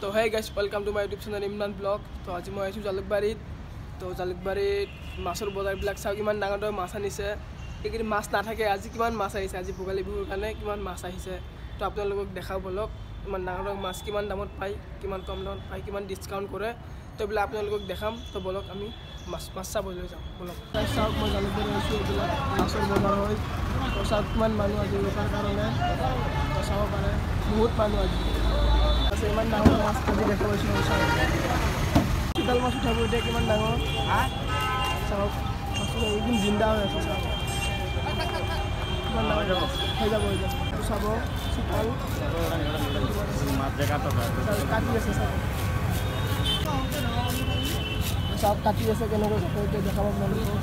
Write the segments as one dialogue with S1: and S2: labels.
S1: So hey guys welcome to my YouTube channel Imran blog তো আজি মই আহিছোঁ জালুকবাৰীত। তো জালুকবাৰীত মাছৰ বজাৰবিলাক চাওক ইমান ডাঙৰ ডাঙৰ মাছ আনিছে। এইকেইদিন মাছ নাথাকে আজি কিমান মাছ আহিছে? আজি ভোগালী বিহুৰ কাৰণে কিমান মাছ আহিছে? তো আপোনালোকক দেখাওঁ বলক ইমান ডাঙৰ ডাঙৰ মাছ কিমান দামত পায় কিমান কম দামত পায় কিমান ডিছকাউণ্ট কৰে। তো এইবিলাক আপোনালোকক দেখাম। তো বলক আমি মাছ মাছ চাবলৈ যাওঁ বলক চাওক মই জালুকবাৰী আহিছোঁ এইবিলাক। মাছৰ বজাৰ হয়। তো চাওক কিমান মানুহ আজি ৰখাৰ কাৰণে। চাব পাৰে বহুত মানুহ আজি। আছে ইমান ডাঙৰ মাছ আজি দেখা পাইছোঁ মই চাওক চোতাল মাছ উঠাব এতিয়া কিমান ডাঙৰ? চাওক মাছটো একদম জিন্দা হৈ আছে চাওক। কিমান ডাঙৰ মাছ হৈ যাব হৈ যাব। এইটো চাব চোতাল চাওক, কাটি আছে চাওক। চাওক কাটি আছে কেনেকৈ এতিয়া দেখাব আপোনালোকক।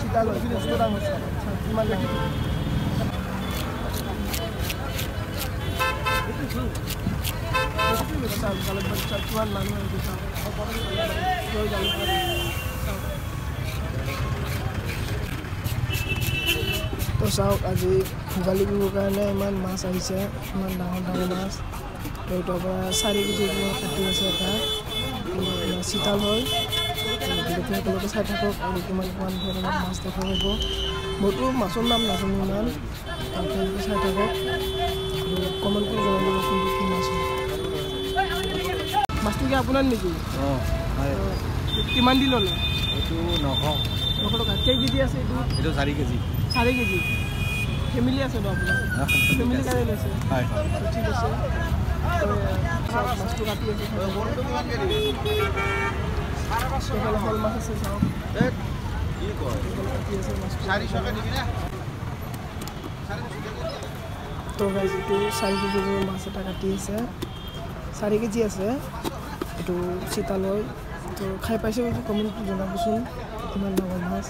S1: চোতাল কিমান তো চাওক আজি ভোগালী বিহুৰ কাৰণে ইমান মাছ আহিছে ইমান ডাঙৰ ডাঙৰ মাছ কেজি কিমান কাটি আছে এটা চিতাল গোটেই একেলগে চাই থাকক আৰু কিমান মাছ দেখা পাব মইতো মাছৰ নাম নাজানো ইমান আপোনালোকে চাই থাকক কি আপোনাৰ নেকি?
S2: অঁ হয়।
S1: কিমান দি ল'লে?
S2: এইটো নশ।
S1: নশ টকা। আছে এইটো?
S2: এইটো চাৰি কেজি।
S1: চাৰি কেজি। ফেমিলি আছে ন আপোনাৰ? ফেমিলি কাৰণে লৈছে?
S2: হয় হয়।
S1: তো ঠিক আছে। তো, চাওক মাছটো কাটি আছে। চাওক। এইফালে শ'ল মাছ আছে চাওক।
S2: কি কয়?
S1: এইফালে কাটি আছে মাছটো
S2: চাৰিশকৈ দিবি না?
S1: তো গাইজ এইটো চাৰি কেজিৰ মাছ এটা কাটি আছে। চাৰি কেজি আছে। এইটো চিতালৈ তো খাই পাইছে যদি কমেণ্ট জনাবচোন কিমান ডাঙৰ মাছ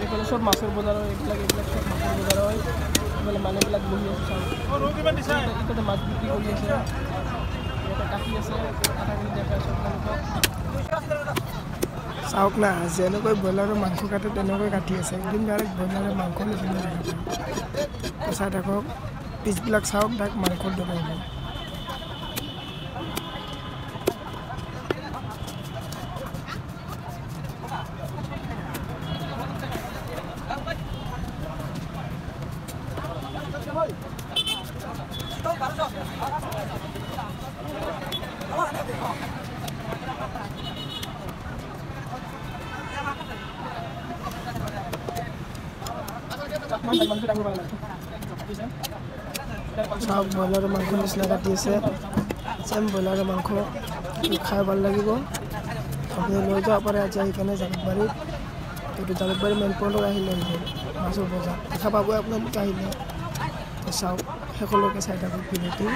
S1: এইফালে চব মাছৰ বজাৰ হয় এইবিলাক এইবিলাক চব মাছৰ বজাৰ হয়। এইফালে মানুহবিলাক বহি আছে চাওক ইহঁতে মাছ বিক্ৰী কৰি আছে। ইয়াতে কাটি আছে কাটাখিনি দেখাই আছোঁ। আপোনালোকক চাওক না যেনেকৈ ব্ৰইলাৰৰ মাংস কাটে তেনেকৈ কাটি আছে। একদিন ডাইৰেক্ট ব্ৰইলাৰৰ মাংস নিচিনা চাই থাকক পিচবিলাক চাওক তাক মাংসৰ দৰে হ'ব চাওক ব্ৰইলাৰৰ মাংস নিচিনা কাটি আছে চেম ব্ৰইলাৰৰ মাংস খাই ভাল লাগিব আপুনি লৈ যাব পাৰে আজি আহি কেনে জালুকবাৰীত এইটো জালুকবাৰী মেইন পইণ্টত আহিলে মাছৰ বজাৰ দেখা পাবই আপোনালোকে আহিলে চাওক শেষলৈকে চাই থাকক ভিডিঅ'টো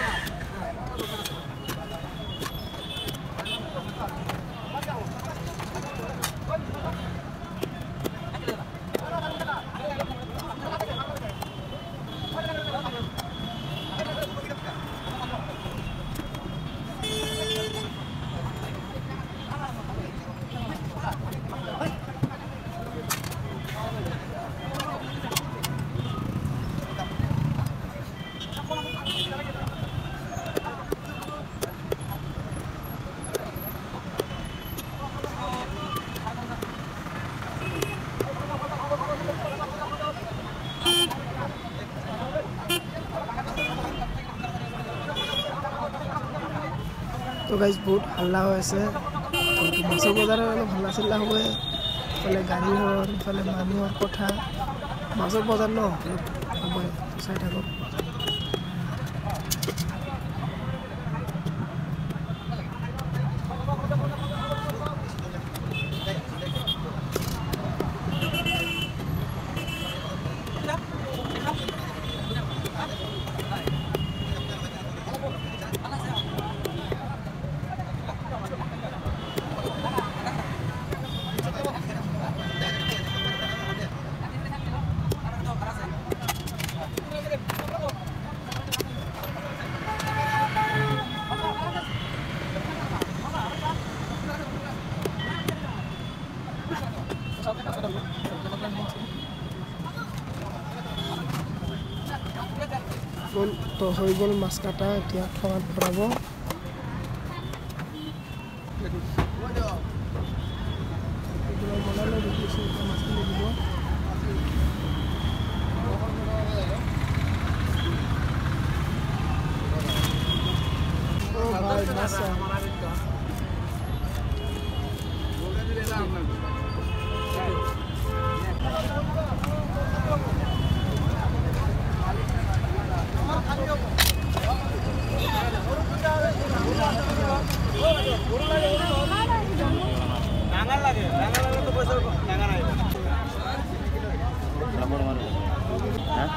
S1: তো গাইজ বহুত হাল্লা হৈ আছে। মাছৰ বজাৰত অলপ হাল্লা চিল্লা হ'বই ইফালে গাড়ী হ'ল ইফালে মানুহৰ কথা। মাছৰ বজাৰ ন? হ'বই চাই থাকক। তো হৈ গ'ল মাছ কাটা এতিয়া থকাত ভৰাব। মাছখিনি দিব। ব্রাহ্মণ মানুষ হ্যাঁ